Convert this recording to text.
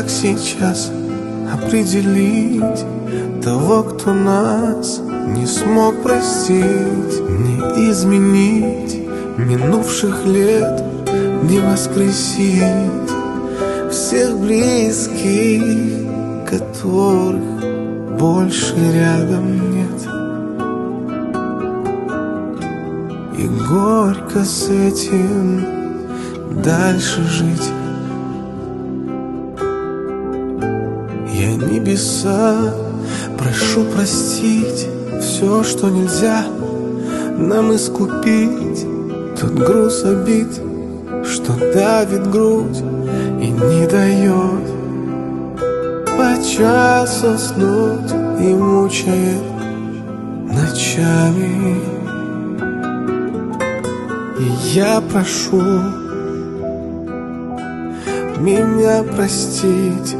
как сейчас определить того, кто нас не смог простить, не изменить минувших лет, не воскресить всех близких, которых больше рядом нет. И горько с этим дальше жить. Я небеса прошу простить все, что нельзя нам искупить. Тот груз обид, что давит грудь и не дает по часу снуть и мучает ночами. И я прошу меня простить